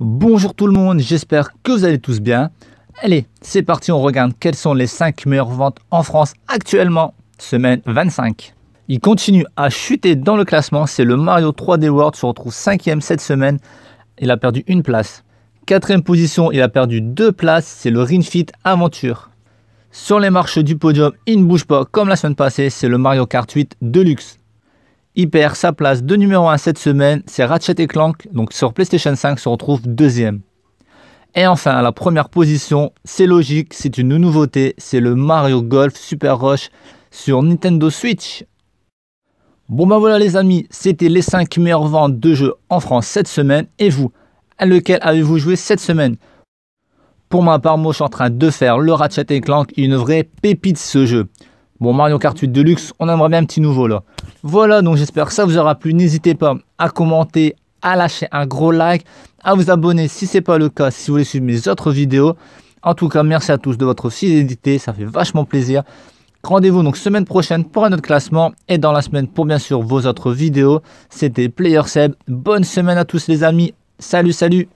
Bonjour tout le monde, j'espère que vous allez tous bien. Allez, c'est parti, on regarde quelles sont les 5 meilleures ventes en France actuellement, semaine 25. Il continue à chuter dans le classement, c'est le Mario 3D World, se retrouve 5ème cette semaine, il a perdu une place. Quatrième position, il a perdu deux places, c'est le Ring Fit Aventure. Sur les marches du podium, il ne bouge pas comme la semaine passée, c'est le Mario Kart 8 Deluxe. Il perd sa place de numéro 1 cette semaine, c'est Ratchet Clank, donc sur PlayStation 5 se retrouve deuxième. Et enfin, la première position, c'est logique, c'est une nouveauté, c'est le Mario Golf Super Rush sur Nintendo Switch. Bon ben voilà les amis, c'était les 5 meilleures ventes de jeux en France cette semaine. Et vous, à lequel avez-vous joué cette semaine? Pour ma part, moi je suis en train de faire le Ratchet Clank, une vraie pépite ce jeu. Bon, Mario Kart 8 Deluxe, on aimerait bien un petit nouveau là. Voilà, donc j'espère que ça vous aura plu. N'hésitez pas à commenter, à lâcher un gros like, à vous abonner si ce n'est pas le cas, si vous voulez suivre mes autres vidéos. En tout cas, merci à tous de votre fidélité, ça fait vachement plaisir. Rendez-vous donc semaine prochaine pour un autre classement et dans la semaine pour bien sûr vos autres vidéos. C'était Player Seb. Bonne semaine à tous les amis. Salut, salut